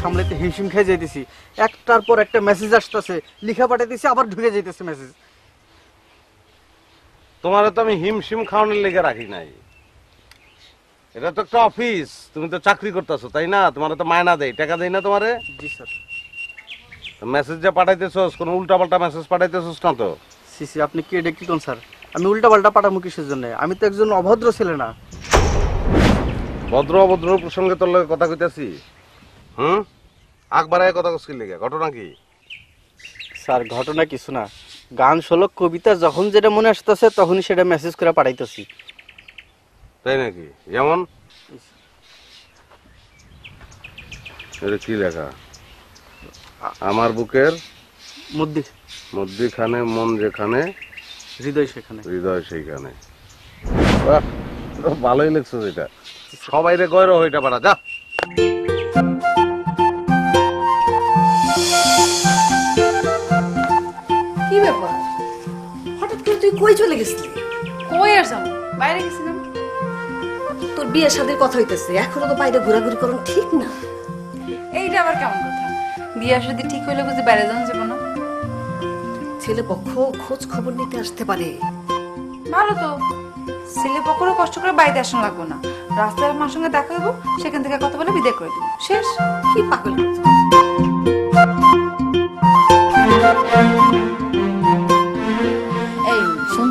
সামলাতে হিমশিম খেয়ে যাইতেছি। একটার পর একটা মেসেজ আসতেছে লিখা পাঠাইতেছি আবার ঢুকে যাইতেছে মেসেজ তোমার তো আমি হিমশিম খাওয়ানোর লেগে রাখি নাই। এটা তো একটা অফিস তুমি তো চাকরি করতেছো তাই না? তোমার তো মায়না দেয় টাকা দেয় না তোমারে? জি স্যার। মেসেজ যা পাঠাইতেছস কোনো উল্টা পাল্টা মেসেজ পাঠাইতেছস না তো? সিসি আপনি কি এটা কি কোন স্যার? আমি উল্টা পাল্টা পাঠাবো কিসের জন্য? আমি তো একজন অভদ্র ছেলে না। ভদ্র অভদ্র প্রসঙ্গে তোর কথা কইতাছি? হুম? আকবারায় কথা কইছিল লেগে ঘটনা কি? স্যার ঘটনা কিছু না। গান শোলক কবিতা যখন যেটা মনে আসতেছে তখনই সেটা মেসেজ করে পাঠাইতেছি। তাই নাকি? যেমন? এটা কি লেখা? আমার বুকের মধ্যে। মধ্যিখানে মন যেখানে হৃদয় সেখানে। হৃদয় সেইখানে। ভালোই লিখছো এটা। সবাই রে গয়র হইটা পারা যা। ব্যাপার? হঠাৎ করে তুই কই চলে গেছিলি? কই আর বাইরে গেছিলাম। তোর বিয়ের সাথে কথা হইতেছে এখনও তো বাইরে ঘোরাঘুরি করুন ঠিক না। এইটা আবার কেমন কথা? বিয়ে যদি ঠিক হইলে বুঝি বাইরে যান যাব না? ছেলে পক্ষ খোঁজ খবর নিতে আসতে পারে। ভালো তো। ছেলে পকরও কষ্ট করে বাড়িতে আসন লাগবো না। রাস্তায় আমার সঙ্গে দেখা হইব সেখান থেকে কথা বলে বিদায় করে দেবো। শেষ। কি পাগল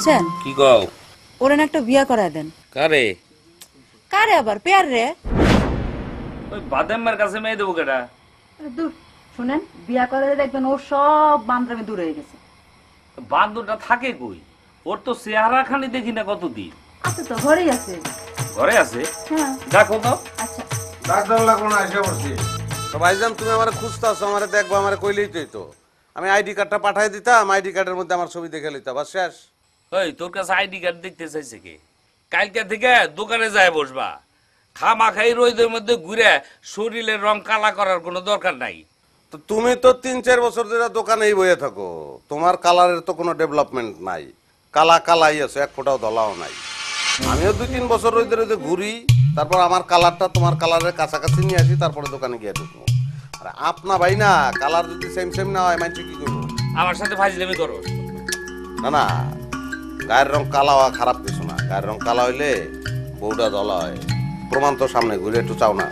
শুনছেন কি কও? ওরে না একটা বিয়া করায় দেন। কারে? কারে আবার? পেয়ার রে। ওই বাদামের কাছে মেয়ে দেবো কেটা দূর শুনেন বিয়া করালে দেখবেন ওর সব বান্ধবী দূর হয়ে গেছে। বান্দরটা থাকে কই? ওর তো চেহারা খানি দেখি না কতদিন। আচ্ছা তো ঘরেই আছে। ঘরে আছে? হ্যাঁ। দেখো তো। আচ্ছা। ডাক্তার লাগবো না এসে পড়ছি। তো ভাইজান তুমি আমার খুঁজতেছো আমার দেখব আমার কইলেই তোই তো আমি আইডি কার্ডটা পাঠাই দিতাম আইডি কার্ডের মধ্যে আমার ছবি দেখে লইতাম বাস শেষ। ওই তোর কাছে আইডি কার্ড দেখতে চাইছে কে? কালকে থেকে দোকানে যায় বসবা। খামা খাই রোদের মধ্যে ঘুরে শরীরের রং কালা করার কোনো দরকার নাই। তো তুমি তো তিন চার বছর ধরে দোকানেই বয়ে থাকো। তোমার কালারের তো কোনো ডেভেলপমেন্ট নাই। কালা কালাই আছে এক ফোঁটাও ধলাও নাই। আমিও দুই তিন বছর রোদে রোদে ঘুরি তারপর আমার কালারটা তোমার কালারের কাছাকাছি নিয়ে আসি তারপরে দোকানে গিয়ে ঢুকবো। আর আপনা ভাই না কালার যদি সেম সেম না হয় মানছি কি করব? আমার সাথে ফাজলামি করো। না না। গায়ের রং কালা হওয়া খারাপ কিছু না। গায়ের রং কালা হইলে বউটা ধলা হয়। প্রমাণ তো সামনে ঘুরে একটু চাও না।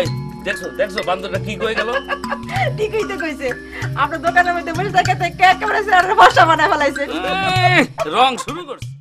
এই দেখছ দেখছ বান্দরটা কি কই গেল? ঠিকই তো কইছে। আপনার দোকানের মধ্যে বসে থাকে একেবারে বসা বানায় ফেলাইছে? রং শুরু করছে।